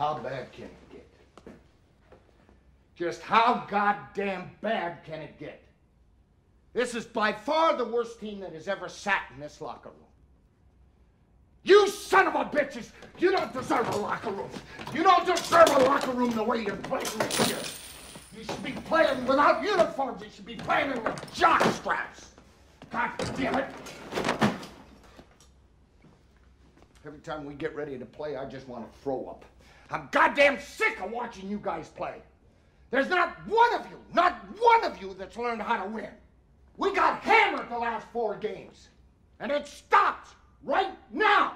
How bad can it get? Just how goddamn bad can it get? This is by far the worst team that has ever sat in this locker room. You son of a bitches! You don't deserve a locker room. You don't deserve a locker room the way you're playing this year. You should be playing without uniforms. You should be playing with jock straps. God damn it! Every time we get ready to play, I just want to throw up. I'm goddamn sick of watching you guys play. There's not one of you, not one of you that's learned how to win. We got hammered the last four games, and it stopped right now.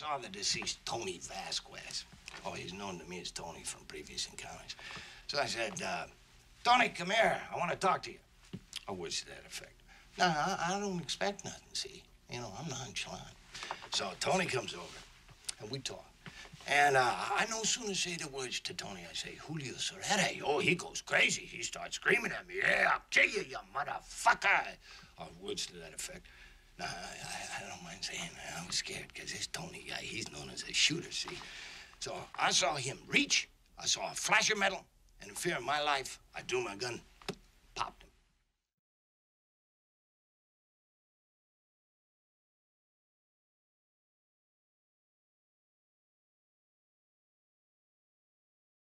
Saw the deceased Tony Vasquez. Oh, he's known to me as Tony from previous encounters. So I said, uh, Tony, come here. I want to talk to you. Or words to that effect. No, I, don't expect nothing, see? You know, I'm nonchalant. So Tony comes over, and we talk. And uh, I no sooner say the words to Tony, I say, Julio Sorete. Oh, he goes crazy. He starts screaming at me. Yeah, I'll kill you, you motherfucker. Or words to that effect. I, I, don't mind saying that. I was scared because this Tony guy, he's known as a shooter, see? So I saw him reach. I saw a flash of metal. And in fear of my life, I drew my gun.